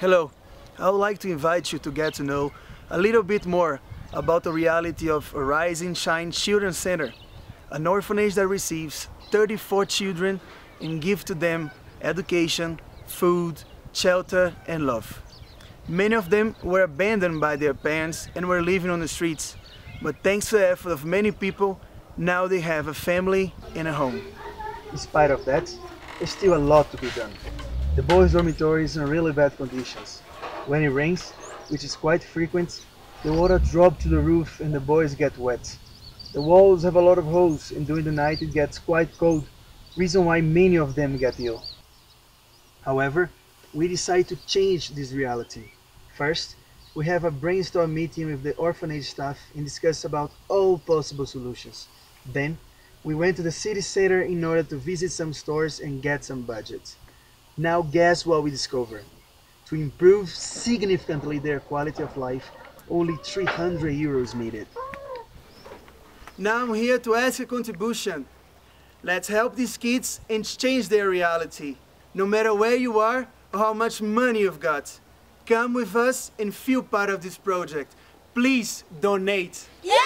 Hello, I would like to invite you to get to know a little bit more about the reality of Arise and Shine Children's Center, an orphanage that receives 34 children and gives to them education, food, shelter, and love. Many of them were abandoned by their parents and were living on the streets, but thanks to the effort of many people, now they have a family and a home. In spite of that, there's still a lot to be done. The boys' dormitory is in really bad conditions. When it rains, which is quite frequent, the water drops to the roof and the boys get wet. The walls have a lot of holes and during the night it gets quite cold, reason why many of them get ill. However, we decide to change this reality. First, we have a brainstorm meeting with the orphanage staff and discuss about all possible solutions. Then, we went to the city center in order to visit some stores and get some budget. Now guess what we discovered? To improve significantly their quality of life, only 300 euros needed. Now I'm here to ask a contribution. Let's help these kids and change their reality. No matter where you are or how much money you've got. Come with us and feel part of this project. Please donate. Yeah!